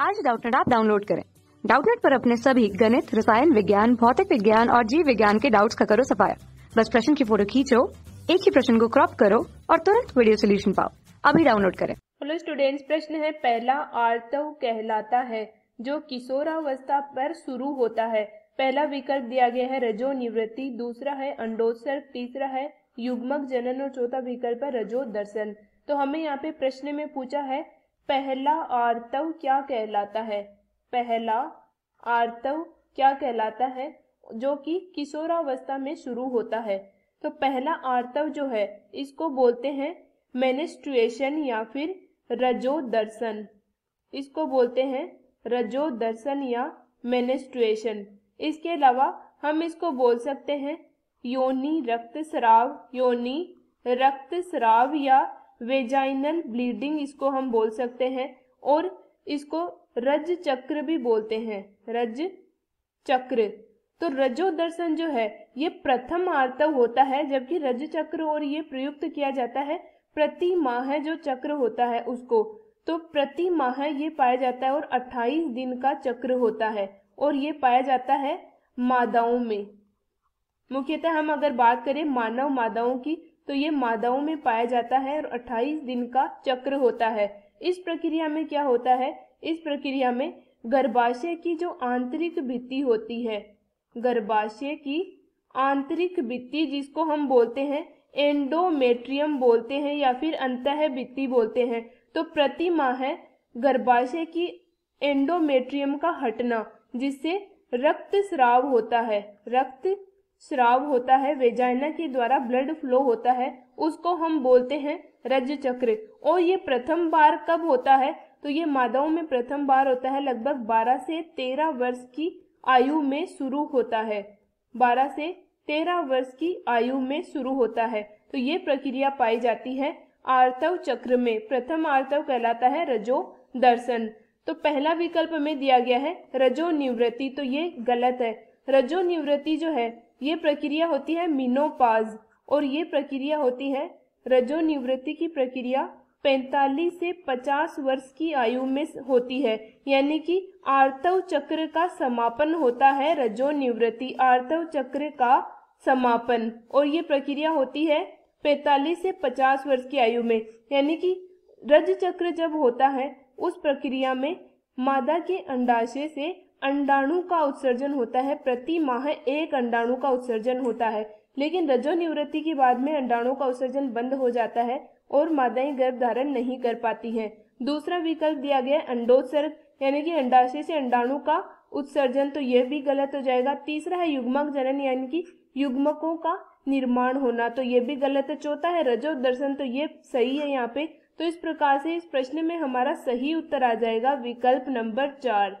आज डाउटनेट आप डाउनलोड करें। डाउटनेट पर अपने सभी गणित, रसायन विज्ञान, भौतिक विज्ञान और जीव विज्ञान के डाउट्स का करो सफाया। बस प्रश्न की फ़ोटो खींचो, एक ही प्रश्न को क्रॉप करो और तुरंत वीडियो सोल्यूशन पाओ। अभी डाउनलोड करें। हेलो स्टूडेंट्स प्रश्न है, पहला आर्तव कहलाता है, जो किशोरावस्था पर शुरू होता है। पहला विकल्प दिया गया है रजो निवृत्ति दूसरा है, अंडोत्सर्ग। तीसरा है, युग्मक जनन। और चौथा विकल्प है रजो दर्शन तो हमें यहाँ पे प्रश्न में पूछा है पहला आर्तव क्या कहलाता है? पहला आर्तव क्या कहलाता है? जो कि किशोरावस्था में शुरू होता है। तो पहला आर्तव जो है, इसको बोलते हैं मेनिस्ट्रुएशन या फिर रजो दर्शन इसको बोलते हैं रजो दर्शन या मेनिस्ट्रुएशन इसके अलावा हम इसको बोल सकते हैं योनि रक्त स्राव योनि रक्त स्राव या वेजाइनल ब्लीडिंग इसको हम बोल सकते हैं और इसको रज चक्र भी बोलते हैं। रज चक्र। तो रजो दर्शन जो है, ये प्रथम आर्तव होता है, जबकि रज चक्र और ये प्रयुक्त किया जाता है, प्रति माह जो चक्र होता है उसको। तो प्रति माह ये पाया जाता है और 28 दिन का चक्र होता है और ये पाया जाता है मादाओं में। मुख्यतः हम अगर बात करें मानव मादाओं की तो ये मादाओं में पाया जाता है और 28 दिन का चक्र होता है। इस प्रक्रिया में क्या होता है? इस प्रक्रिया में गर्भाशय की जो आंतरिक भित्ति होती है, गर्भाशय की आंतरिक भित्ति जिसको हम बोलते हैं एंडोमेट्रियम बोलते हैं या फिर अंत भित्ति बोलते हैं तो प्रति माह गर्भाशय की एंडोमेट्रियम का हटना, जिससे रक्त स्राव होता है। रक्त स्राव होता है, वेजाइना के द्वारा ब्लड फ्लो होता है, उसको हम बोलते हैं रज चक्र और ये प्रथम बार कब होता है? तो ये मादाओं में प्रथम बार होता है, लगभग 12 से 13 वर्ष की आयु में शुरू होता है। 12 से 13 वर्ष की आयु में शुरू होता है। तो ये प्रक्रिया पाई जाती है आर्तव चक्र में। प्रथम आर्तव कहलाता है रजो दर्शन। तो पहला विकल्प में दिया गया है रजो निवृत्ति। तो ये गलत है। रजो निवृत्ति जो है ये प्रक्रिया होती है मिनोपाज और ये प्रक्रिया होती है रजोनिवृत्ति की प्रक्रिया। 45 से 50 वर्ष की आयु में होती है, यानी कि आर्तव चक्र का समापन होता है रजोनिवृत्ति, आर्तव चक्र का समापन। और ये प्रक्रिया होती है 45 से 50 वर्ष की आयु में, यानी कि रज चक्र जब होता है, उस प्रक्रिया में मादा के अंडाशय से अंडाणु का उत्सर्जन होता है, प्रति माह एक अंडाणु का उत्सर्जन होता है। लेकिन रजो निवृत्ति के बाद में अंडाणु का उत्सर्जन बंद हो जाता है और मादाएँ गर्भ धारण नहीं कर पाती हैं। दूसरा विकल्प दिया गया अंडोत्सर्ग, यानी कि अंडाशय से अंडाणु का उत्सर्जन तो यह भी गलत हो जाएगा। तीसरा है युग्मक जनन यानी कि युग्मकों का निर्माण होना तो यह भी गलत है। चौथा है रजो दर्शन तो ये सही है यहाँ पे। तो इस प्रकार से इस प्रश्न में हमारा सही उत्तर आ जाएगा, विकल्प नंबर चार।